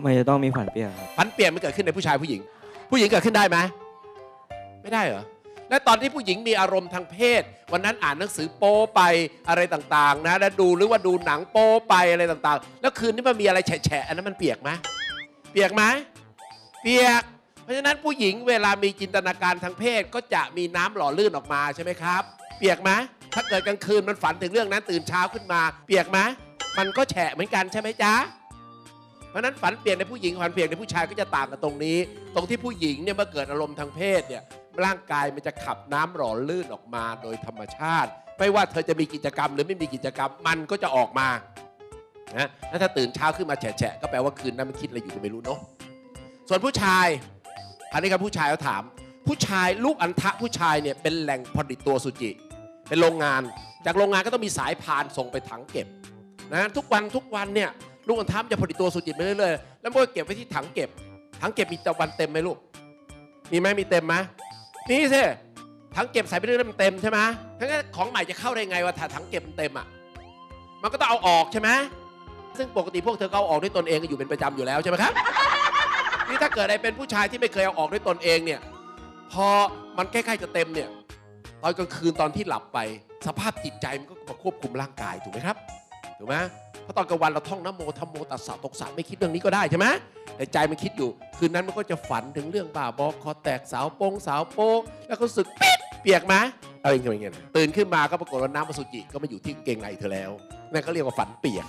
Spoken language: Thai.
ทำไมจะต้องมีฝันเปลี่ยกครับฝันเปลี่ยนมันเกิดขึ้นในผู้ชายผู้หญิง ผู้หญิงเกิดขึ้นได้ไหมไม่ได้เหรอและตอนที่ผู้หญิงมีอารมณ์ทางเพศ วันนั้นอ่านหนังสือโป๊ไปอะไรต่างๆ นะ แล้วดูหรือว่าดูหนังโป๊ไปอะไรต่างๆ แล้วคืนนี้มันมีอะไรแฉะๆอันนั้นมันเปียกไหมเปียกไหมเปียก เพราะฉะนั้นผู้หญิงเวลามีจินตนาการทางเพศก็จะมีน้ำหล่อลื่นออกมาใช่ไหมครับ เปียกไหมถ้าเกิดกลางคืนมันฝันถึงเรื่องนั้นตื่นเช้าขึ้นมา เปียกไหมมันก็แฉะเหมือนกันใช่ไหมจ๊ะ เพราะนั้นฝันเปลี่ยนในผู้หญิงฝันเปลี่ยนในผู้ชายก็จะต่างกันตรงนี้ ตรงที่ผู้หญิงเนี่ยเมื่อเกิดอารมณ์ทางเพศเนี่ยร่างกายมันจะขับน้ำหล่อลื่นออกมาโดยธรรมชาติ ไม่ว่าเธอจะมีกิจกรรมหรือไม่มีกิจกรรมมันก็จะออกมานะถ้าตื่นเช้าขึ้นมาแฉะก็แปลว่าคืนนั้นมันคิดอะไรอยู่ก็ไม่รู้เนาะส่วนผู้ชายอันนี้ครับผู้ชายเขาถาม ผู้ชายลูกอันทะผู้ชายเนี่ยเป็นแหล่งผลิตตัวสุจิ เป็นโรงงาน จากโรงงานก็ต้องมีสายพานส่งไปถังเก็บนะทุกวันทุกวันเนี่ย ลูกอันทัมจะผลิตตัวสุจิตไปเรื่อยๆแล้วมันก็เก็บไว้ที่ถังเก็บ ถังเก็บมีตะวันเต็มไหมลูก มีไหมมีเต็มไหมมีสิถังเก็บใส่ไปเรื่อยๆมันเต็มใช่ไหมทั้งนั้นของใหม่จะเข้าได้ไงว่าถ้าถังเก็บมันเต็มอะ มันก็ต้องเอาออกใช่ไหมซึ่งปกติพวกเธอก็เอาออกด้วยตนเองอยู่เป็นประจำอยู่แล้วใช่ไหมครับ นี่ถ้าเกิดอะไรเป็นผู้ชายที่ไม่เคยเอาออกด้วยตนเองเนี่ย พอมันใกล้ๆจะเต็มเนี่ยตอนกลางคืนตอนที่หลับไป สภาพจิตใจมันก็มาควบคุมร่างกายถูกไหมครับ ถูกไหม ราะตอนกลางวันเราท่องนโมธรรมโมตัสสะตกสะไม่คิดเรื่องนี้ก็ได้ใช่ไหมแต่ใจมันคิดอยู่ คืนนั้นมันก็จะฝันถึงเรื่องบ่าบอคอแตกสาวโป้งสาวโป้งแล้วก็รู้สึกปิดเปียกไหมเอาอย่างเงี้ยตื่นขึ้นมาก็ปรากฏว่าน้ำมอสุจิก็มาอยู่ที่เกงในเธอแล้วนั่นก็เรียกว่าฝันเปียก